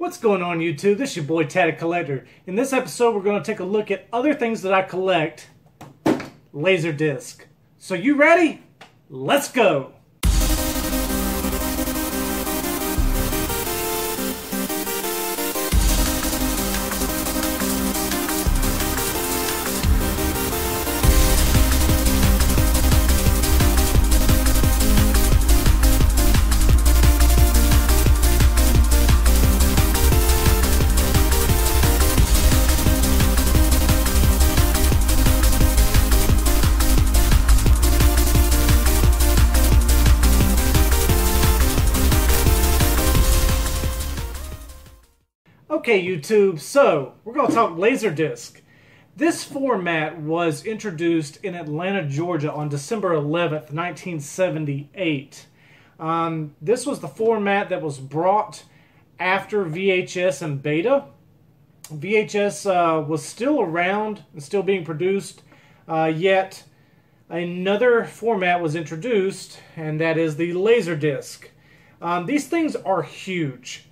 What's going on YouTube? This is your boy Tatted Collector. In this episode we're going to take a look at other things that I collect. Laserdisc. So you ready? Let's go! Okay, YouTube, so we're going to talk Laserdisc. This format was introduced in Atlanta, Georgia on December 11th, 1978. Um, this was the format that was brought after VHS and Beta. VHS uh, was still around and still being produced, uh, yet another format was introduced, and that is the Laserdisc. Um, these things are huge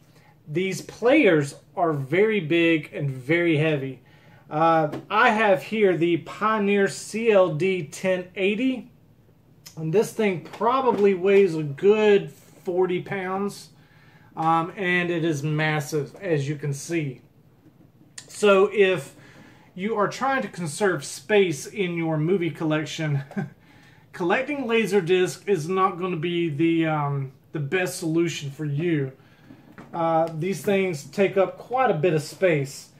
these players are very big and very heavy. Uh, I have here the Pioneer CLD 1080. And this thing probably weighs a good 40 pounds. Um, and it is massive, as you can see. So if you are trying to conserve space in your movie collection, collecting Laserdisc is not going to be the, um, the best solution for you. Uh, these things take up quite a bit of space.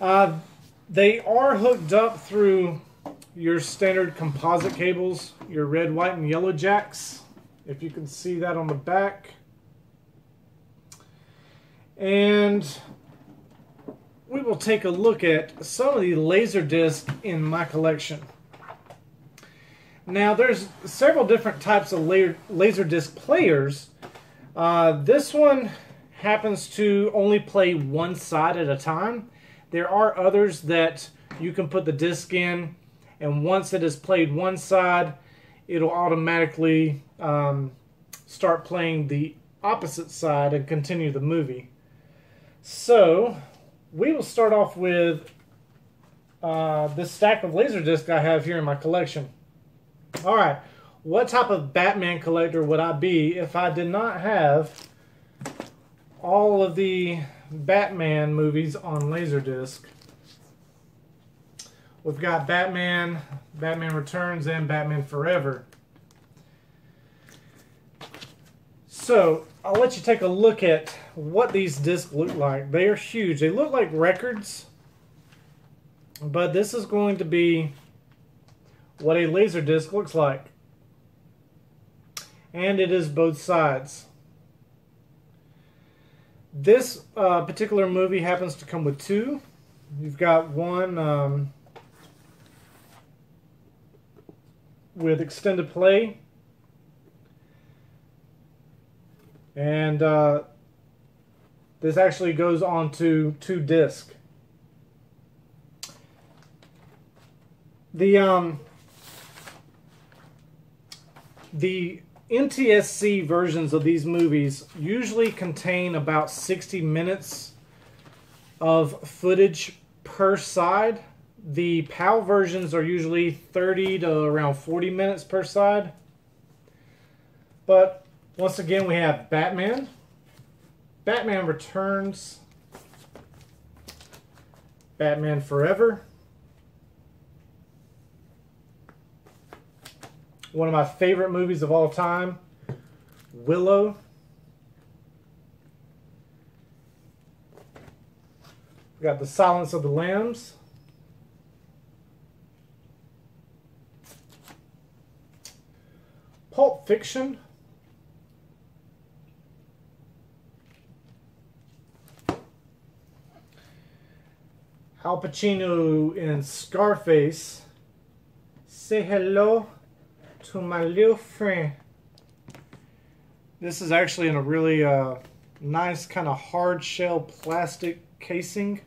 Uh, they are hooked up through your standard composite cables, your red, white, and yellow jacks. If you can see that on the back. And we will take a look at some of the laser discs in my collection. Now there's several different types of laser disc players. Uh, this one happens to only play one side at a time. There are others that you can put the disc in, and once it has played one side, it'll automatically um, start playing the opposite side and continue the movie. So, we will start off with uh, this stack of laser Laserdisc I have here in my collection. Alright, what type of Batman collector would I be if I did not have all of the Batman movies on Laserdisc. We've got Batman, Batman Returns, and Batman Forever. So, I'll let you take a look at what these discs look like. They are huge. They look like records, but this is going to be what a laser disc looks like. And it is both sides. This uh, particular movie happens to come with two. You've got one um, with extended play. And uh, this actually goes on to two disc. The um, the NTSC versions of these movies usually contain about 60 minutes of footage per side. The PAL versions are usually 30 to around 40 minutes per side. But once again, we have Batman, Batman Returns, Batman Forever, One of my favorite movies of all time, Willow. We got The Silence of the Lambs. Pulp Fiction. Al Pacino in Scarface. Say hello to my little friend. This is actually in a really uh, nice kind of hard shell plastic casing.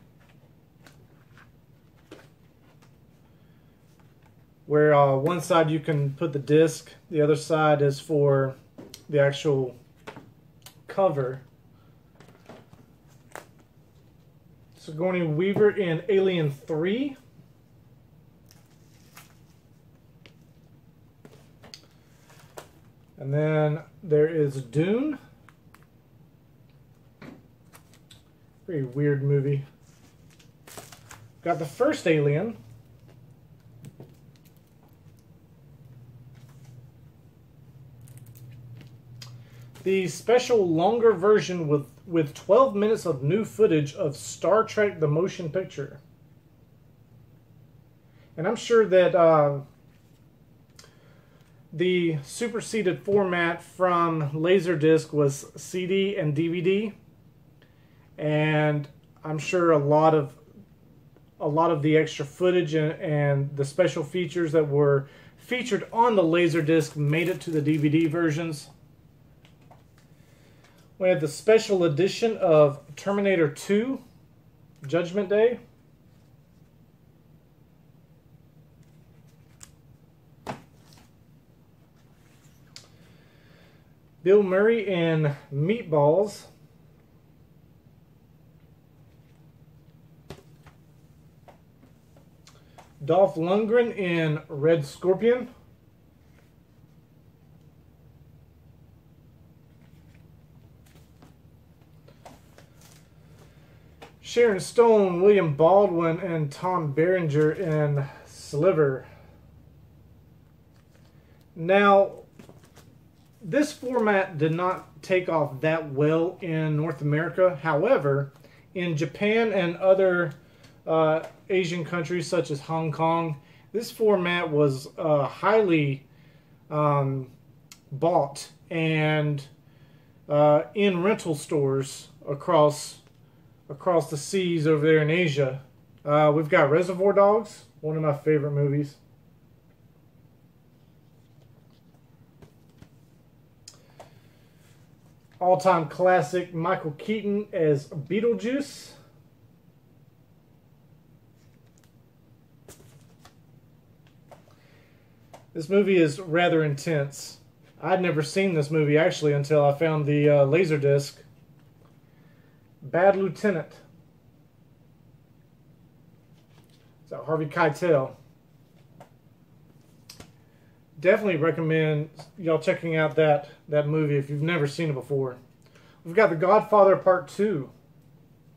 Where uh, one side you can put the disc, the other side is for the actual cover. Sigourney Weaver in Alien 3. And then there is Dune. Very weird movie. Got the first Alien. The special longer version with, with 12 minutes of new footage of Star Trek the Motion Picture. And I'm sure that uh, the superseded format from Laserdisc was CD and DVD. And I'm sure a lot of a lot of the extra footage and, and the special features that were featured on the Laserdisc made it to the DVD versions. We had the special edition of Terminator 2 Judgment Day. Bill Murray in Meatballs. Dolph Lundgren in Red Scorpion. Sharon Stone, William Baldwin, and Tom Berenger in Sliver. Now, this format did not take off that well in North America. However, in Japan and other uh, Asian countries such as Hong Kong, this format was uh, highly um, bought and uh, in rental stores across across the seas over there in Asia. Uh, we've got Reservoir Dogs, one of my favorite movies. All-time classic Michael Keaton as Beetlejuice. This movie is rather intense. I'd never seen this movie actually until I found the uh, Laserdisc. Bad Lieutenant. That Harvey Keitel? Definitely recommend y'all checking out that that movie if you've never seen it before. We've got The Godfather Part 2.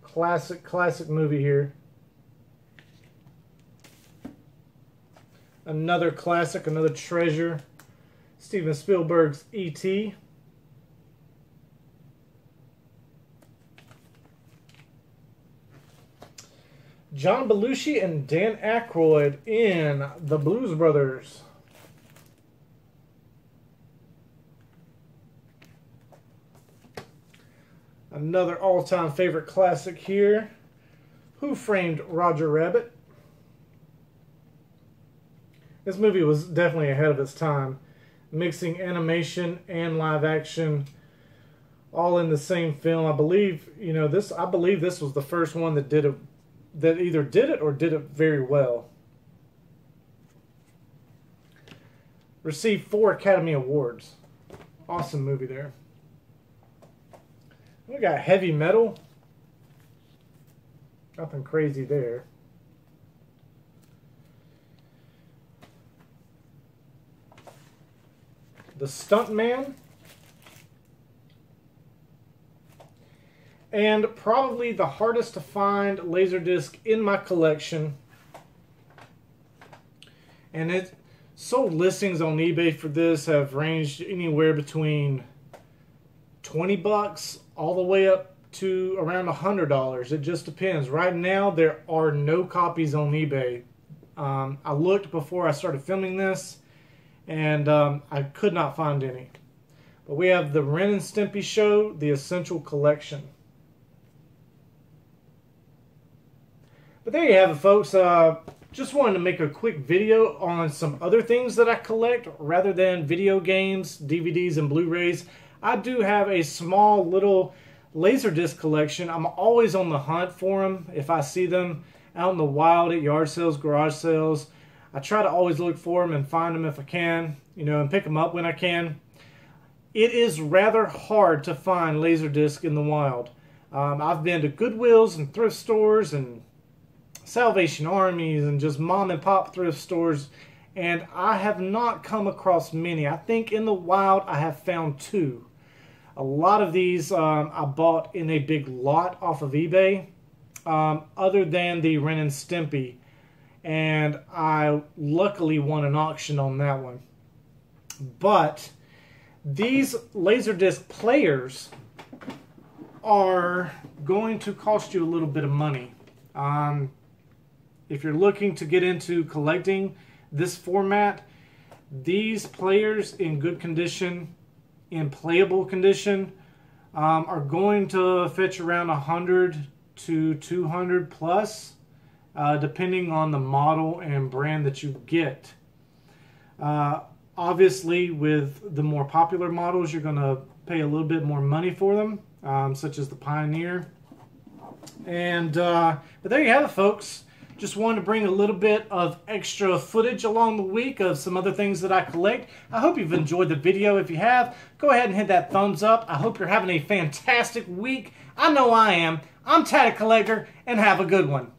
Classic, classic movie here. Another classic, another treasure. Steven Spielberg's E.T. John Belushi and Dan Aykroyd in The Blues Brothers. Another all-time favorite classic here. Who Framed Roger Rabbit? This movie was definitely ahead of its time, mixing animation and live action all in the same film. I believe, you know, this I believe this was the first one that did it that either did it or did it very well. Received 4 Academy Awards. Awesome movie there. We got heavy metal. Nothing crazy there. The Stuntman. And probably the hardest to find Laserdisc in my collection. And it sold listings on eBay for this have ranged anywhere between 20 bucks all the way up to around a hundred dollars. It just depends. Right now, there are no copies on eBay. Um, I looked before I started filming this, and um, I could not find any. But we have the Ren and Stimpy Show, the Essential Collection. But there you have it, folks. Uh, just wanted to make a quick video on some other things that I collect rather than video games, DVDs, and Blu-rays. I do have a small little Laserdisc collection. I'm always on the hunt for them. If I see them out in the wild at yard sales, garage sales, I try to always look for them and find them if I can, you know, and pick them up when I can. It is rather hard to find Laserdisc in the wild. Um, I've been to Goodwills and thrift stores and Salvation Armies and just mom and pop thrift stores, and I have not come across many. I think in the wild I have found two. A lot of these um, I bought in a big lot off of eBay, um, other than the Ren and Stimpy, and I luckily won an auction on that one. But these Laserdisc players are going to cost you a little bit of money. Um, if you're looking to get into collecting this format, these players in good condition, in playable condition, um, are going to fetch around 100 to 200 plus, uh, depending on the model and brand that you get. Uh, obviously, with the more popular models, you're going to pay a little bit more money for them, um, such as the Pioneer. And uh, but there you have it, folks. Just wanted to bring a little bit of extra footage along the week of some other things that I collect. I hope you've enjoyed the video. If you have, go ahead and hit that thumbs up. I hope you're having a fantastic week. I know I am. I'm Tatted Collector, and have a good one.